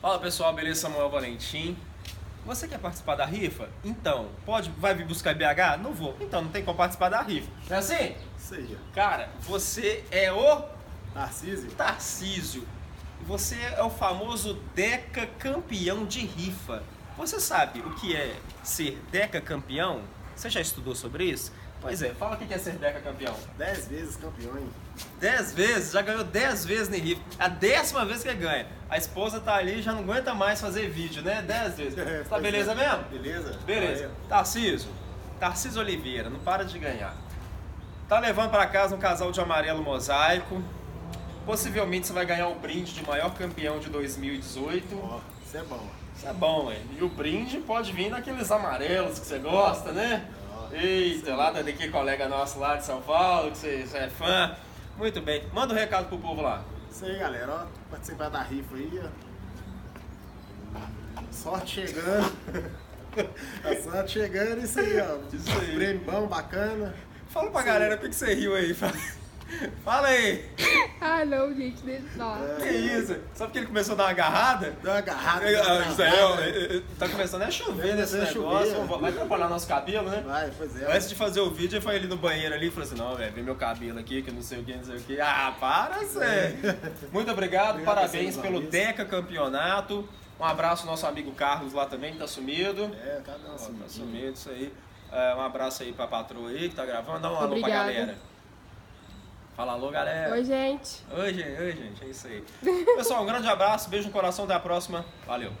Fala pessoal, beleza? Samuel Valentim. Você quer participar da rifa? Então, pode, vai vir buscar BH? Não vou. Então, não tem como participar da rifa. Não é assim? Ó. Cara, você é o Tarcísio? Tarcísio. Você é o famoso Deca campeão de rifa. Você sabe o que é ser Deca campeão? Você já estudou sobre isso? Pois é, fala o que é ser Deca campeão. Dez vezes campeão, hein? Dez vezes, já ganhou dez vezes na rifa. A décima vez que ganha. A esposa tá ali e já não aguenta mais fazer vídeo, né? Dez vezes. Tá Pois beleza é. mesmo? Beleza? Beleza. Valeu. Tarcísio. Tarcísio Oliveira, não para de ganhar. Tá levando pra casa um casal de amarelo mosaico. Possivelmente você vai ganhar o brinde de maior campeão de 2018. Ó, isso é bom. Isso é bom, hein? E o brinde pode vir naqueles amarelos que você gosta, né? Eita, lá daquele colega nosso lá de São Paulo, que você, é fã. Muito bem. Manda um recado pro povo lá. Isso aí, galera, ó. Participar da rifa aí, ó. Sorte chegando. A sorte chegando, isso aí, ó. Isso aí. Prêmio bom, bacana. Fala pra galera por que você riu aí. Fala, Fala aí. Ah, não, gente, deixa só. Que isso? Só porque ele começou a dar uma agarrada? Deu uma agarrada. É, deu uma ah, Isso aí, ó, é, é, tá começando a chover Tá nesse começando a negócio. chover. Vai atrapalhar nosso cabelo, né? Vai, pois é. Antes de fazer o vídeo, ele foi ali no banheiro ali e falou assim: Não, velho, vem meu cabelo aqui, que não sei o que, não sei o que. Ah, para, Zé! Muito obrigado, Obrigado parabéns pelo. Deca Campeonato. Um abraço ao nosso amigo Carlos lá também, que tá sumido. É, cada um Ó, tá sumido, isso aí. É, um abraço aí pra patroa aí que tá gravando. Dá um alô pra Obrigada. galera. Fala alô, galera. Oi, gente. Oi, gente, oi, gente, é isso aí. Pessoal, um grande abraço, beijo no coração, até a próxima. Valeu.